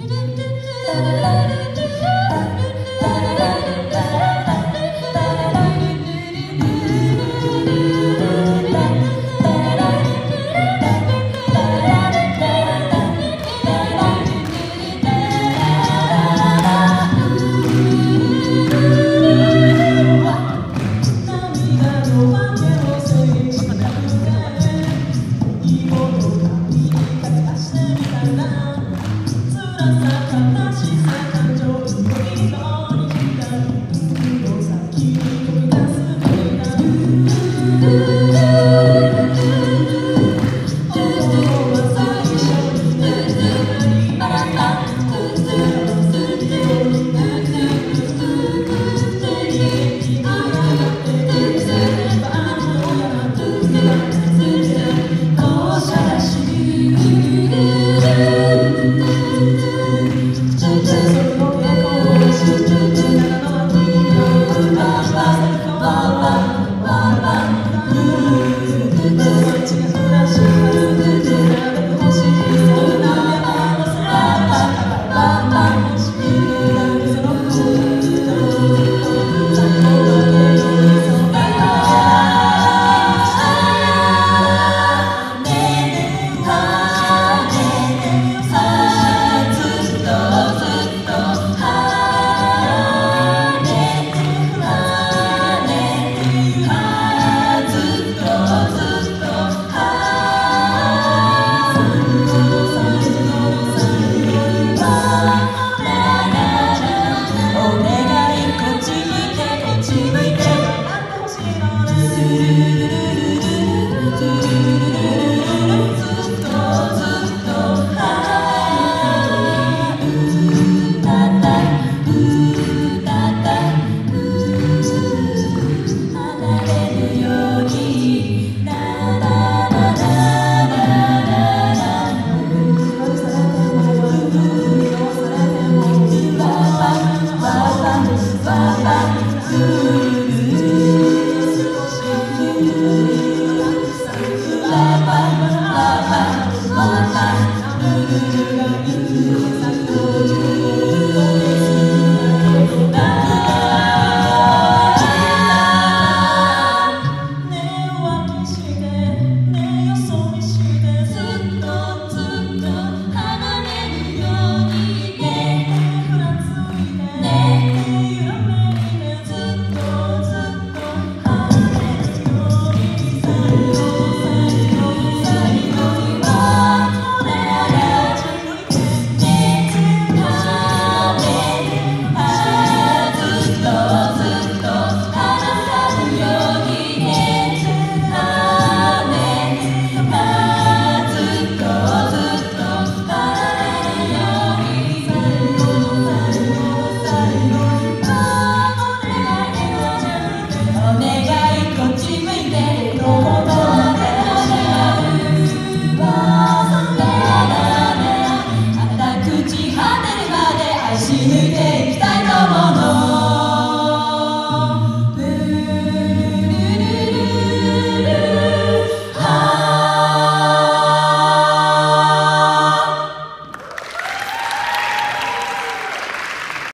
Doo doo doo doo. sometimes.